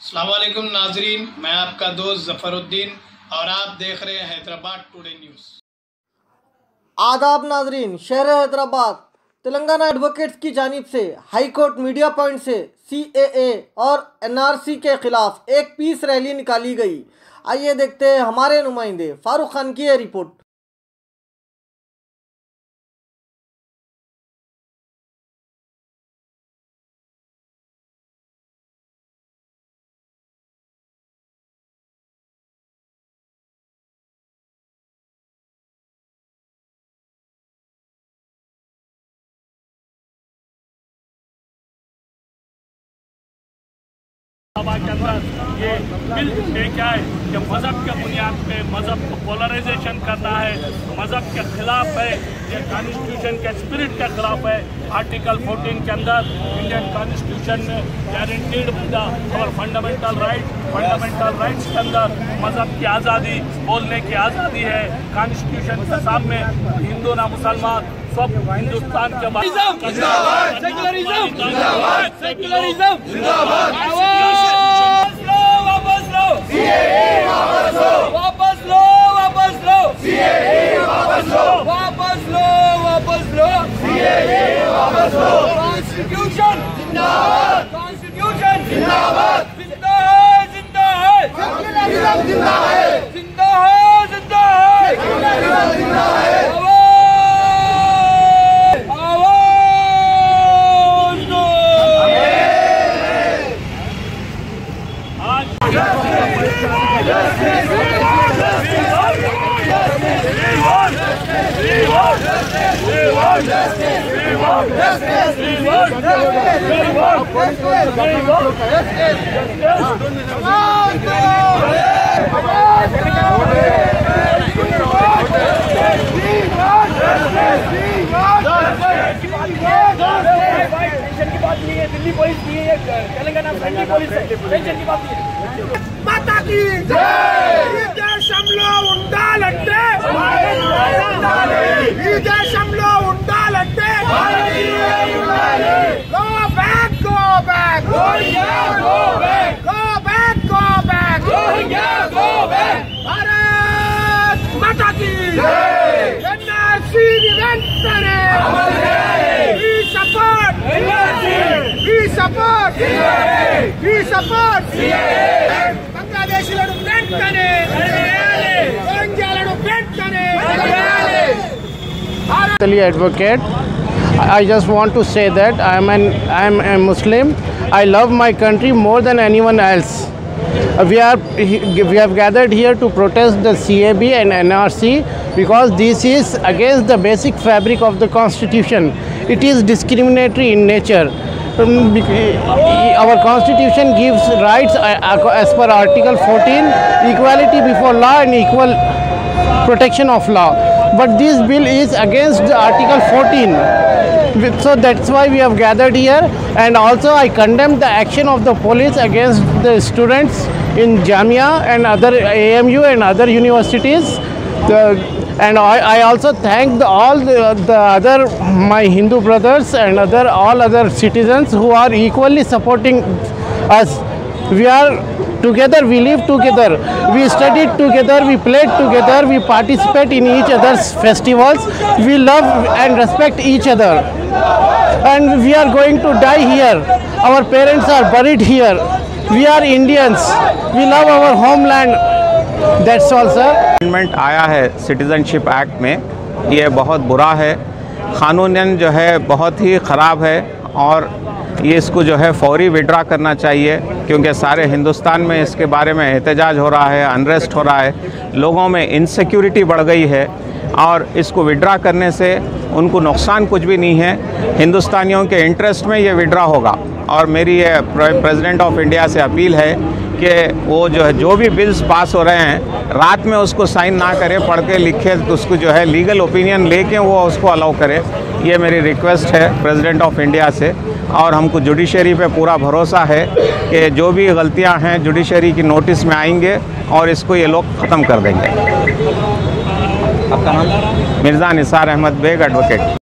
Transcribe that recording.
अलैक्म नाजरीन मैं आपका दोस्त जफरुद्दीन और आप देख रहे हैं हैदराबाद टुडे न्यूज़। आदाब, नाजरीन, शहर हैदराबाद। तेलंगाना एडवोकेट्स की जानिब से हाई कोर्ट मीडिया पॉइंट से सी और एनआरसी के खिलाफ एक पीस रैली निकाली गई। आइए देखते हैं हमारे नुमाइंदे, फारूक खान की यह रिपोर्ट सभा के अंदर ये बिल क्या है कि मज़हब के बुनियाद पे मज़हब को पोलराइजेशन करना है मज़हब के खिलाफ है ये कॉन्स्टिट्यूशन के स्पिरिट के खिलाफ है। आर्टिकल 14 के अंदर इंडियन कॉन्स्टिट्यूशन में गारंटीड और फंडामेंटल राइट फंडामेंटल राइट्स के अंदर मज़हब की आज़ादी बोलने की आज़ादी है। कॉन्स्टिट्यूशन के सामने हिंदू ना मुसलमान सब हिंदुस्तान के सेक्युलरिज्म वापस लो वापस लो वापस लो वापस लो वापस लो कॉन्स्टिट्यूशन कॉन्स्टिट्यूशन जिंदा है जिंदा है जिंदा है want justice. We want justice. We want justice. We want justice. We want justice. Come Delhi police की है तेलंगाना पुलिस है की बात नहीं है माता की जय బంగ్లాదేశీలను వెంటనే రోహింగ్యాలను వెంటనే Actually, advocate. I just want to say that I am an I am a Muslim. I love my country more than anyone else. Uh, We are we have gathered here to protest the CAB and NRC because this is against the basic fabric of the constitution. It is discriminatory in nature. Um, Our constitution gives rights uh, as per Article 14, equality before law and equal protection of law but this bill is against article 14 With- so that's why we have gathered here. And also i condemn the action of the police against the students in jamia and other amu and other universities. The, and I, I also thank the, all the, the other my hindu brothers and other all other citizens who are equally supporting us. We are together we live together we studied together we played together we participate in each other's festivals we love and respect each other and we are going to die here our parents are buried here we are indians we love our homeland that's all sir amendment आया है citizenship act में ये बहुत बुरा है कानूनन जो है बहुत ही ख़राब है और ये इसको जो है फौरी विड्रा करना चाहिए, क्योंकि सारे हिंदुस्तान में इसके बारे में एहतजाज हो रहा है अनरेस्ट हो रहा है। लोगों में इनसिक्योरिटी बढ़ गई है और इसको विड्रा करने से उनको नुकसान कुछ भी नहीं है। हिंदुस्तानियों के इंटरेस्ट में ये विड्रा होगा। और मेरी ये प्रेसिडेंट ऑफ़ इंडिया से अपील है कि वो जो है, जो भी बिल्स पास हो रहे हैं, रात में उसको साइन ना करे, पढ़ के लिखे तो उसको जो है लीगल ओपिनियन लेके वो उसको अलाउ करे। ये मेरी रिक्वेस्ट है प्रेसिडेंट ऑफ़ इंडिया से। और हमको जुडिशरी पे पूरा भरोसा है कि जो भी गलतियाँ हैं जुडिशरी की नोटिस में आएँगे और इसको ये लोग ख़त्म कर देंगे। मिर्ज़ा निसार अहमद बेग एडवोकेट